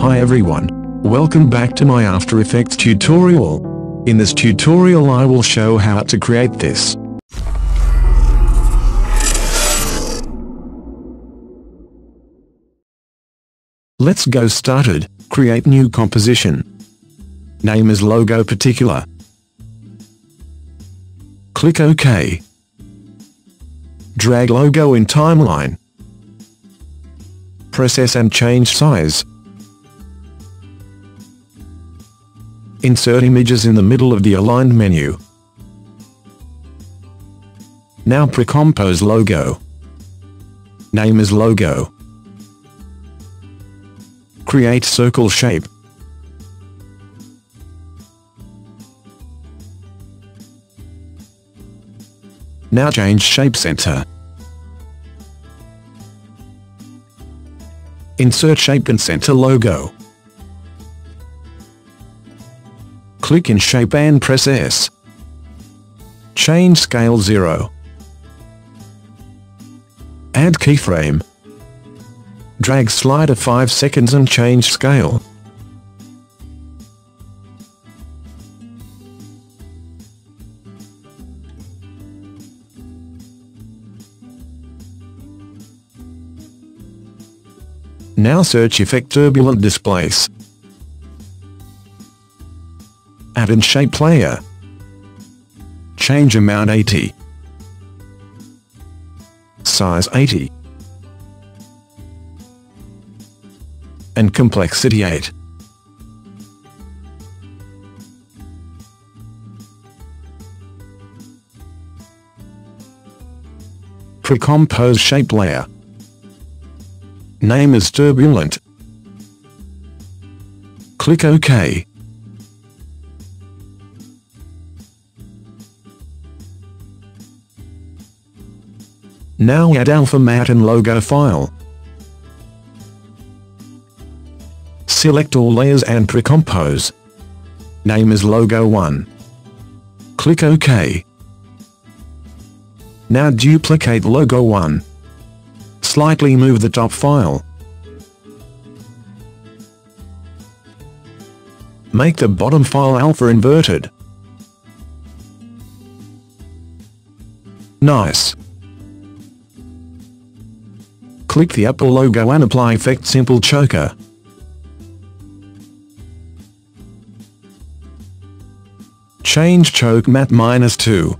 Hi everyone. Welcome back to my After Effects tutorial. In this tutorial I will show how to create this. Let's go started, create new composition. Name is logo particular. Click OK. Drag logo in timeline. Press S and change size. Insert images in the middle of the aligned menu. Now pre-compose logo. Name is logo. Create circle shape. Now change shape center. Insert shape and center logo. Click in shape and press S. Change scale 0. Add keyframe. Drag slider 5 seconds and change scale. Now search effect turbulent displace. Add in shape layer. Change amount 80. Size 80. And complexity 8. Pre-compose shape layer. Name is turbulent. Click OK. Now add alpha matte and logo file. Select all layers and pre-compose. Name is logo 1. Click OK. Now duplicate logo 1. Slightly move the top file. Make the bottom file alpha inverted. Nice. Click the upper logo and apply effect simple choker. Change choke matte minus 2.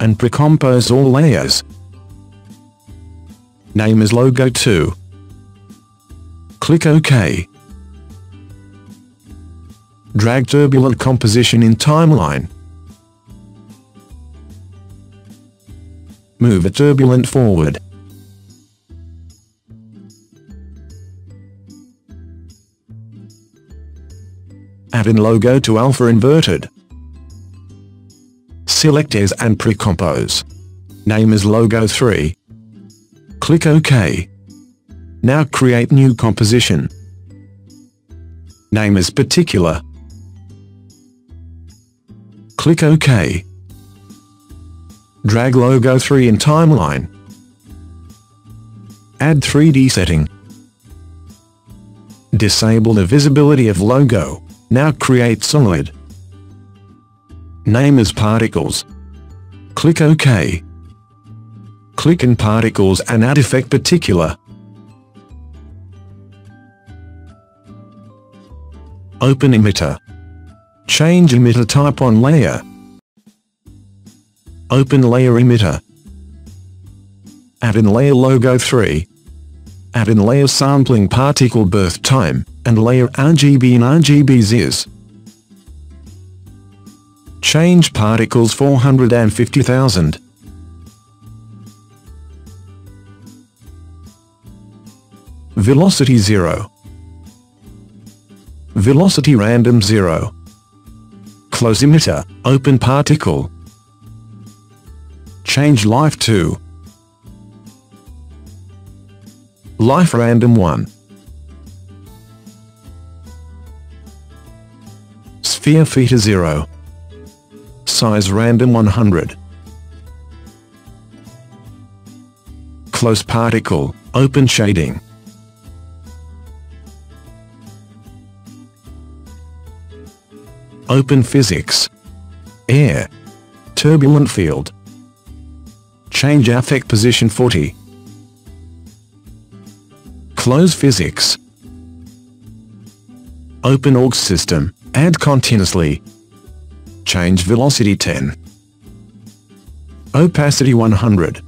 And pre-compose all layers. Name is logo 2. Click OK. Drag turbulent composition in timeline. Move a turbulent forward. Add in logo to alpha inverted. Select as and pre-compose. Name is logo 3. Click OK. Now create new composition. Name is particular. Click OK. Drag logo 3 in timeline. Add 3D setting. Disable the visibility of logo. Now create solid. Name as particles. Click OK. Click in particles and add effect particular. Open emitter. Change emitter type on layer. Open layer emitter. Add in layer logo 3. Add in layer sampling particle birth time, and layer RGB and RGB ZIS. Change particles 450,000. Velocity 0. Velocity random 0. Close emitter, open particle. Change life to Life random 1. Sphere Feather 0. Size random 100. Close particle Open shading. Open physics. Air. Turbulent field. Change affect position 40. Close physics. Open aux system. Add continuously. Change velocity 10. Opacity 100.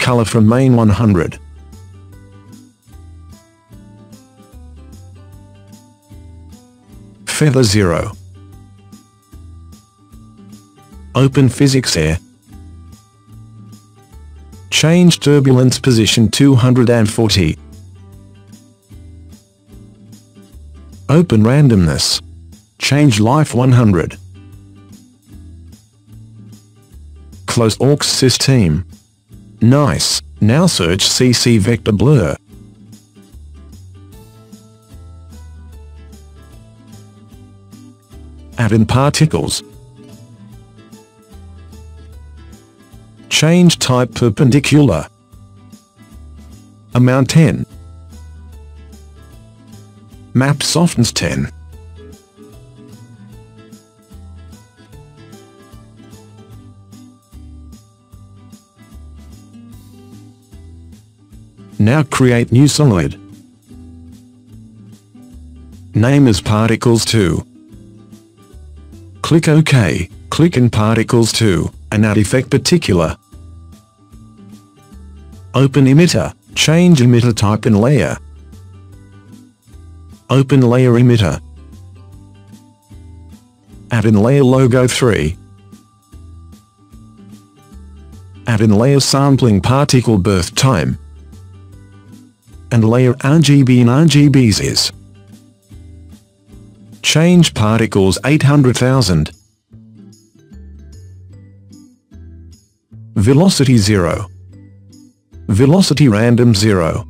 Color from main 100. Feather 0. Open physics air. Change turbulence position 240. Open randomness. Change life 100. Close aux system. Nice. Now search CC vector blur. Add in particles. Change type perpendicular. Amount 10. Map softens 10. Now create new solid. Name as particles 2. Click OK, click in particles 2, and add effect particular. Open emitter, change emitter type in layer. Open layer emitter. Add in layer logo 3. Add in layer sampling particle birth time. And layer RGB and RGBs is. Change particles 800,000. Velocity 0. Velocity random 0.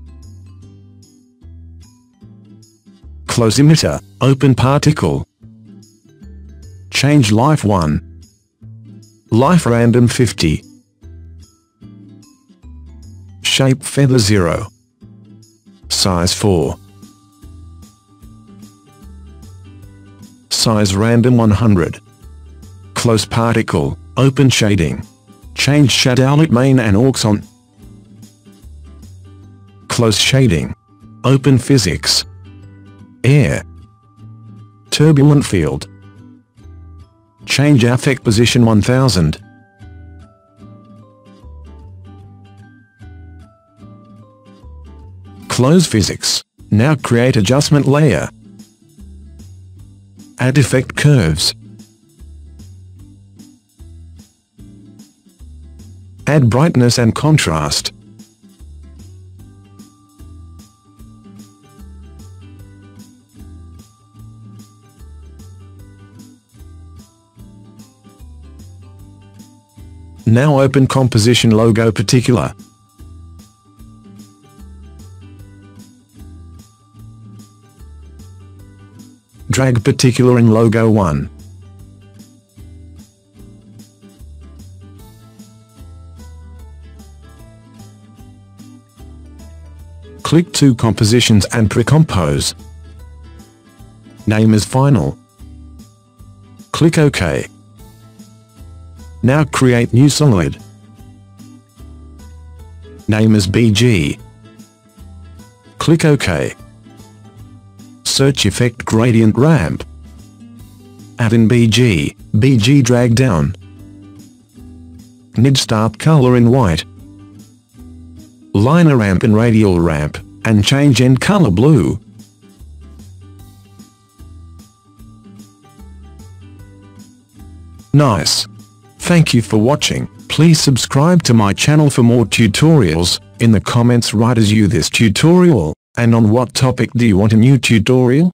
Close emitter, open particle. Change life 1. Life random 50. Shape feather 0. Size 4. Size random 100. Close particle, open shading. Change shadowlet main and aux on. Close shading. Open physics. Air. Turbulent field. Change affect position 1000. Close physics. Now create adjustment layer. Add effect curves. Add brightness and contrast. Now open composition logo particular. Drag particular in logo 1. Click two compositions and pre-compose. Name is final. Click OK. Now create new solid. Name is BG. Click OK. Search effect gradient ramp. Add in BG, BG drag down. Nid start color in white. Linear ramp in radial ramp, and change end color blue. Nice. Thank you for watching. Please subscribe to my channel for more tutorials. In the comments write as you this tutorial, and on what topic do you want a new tutorial?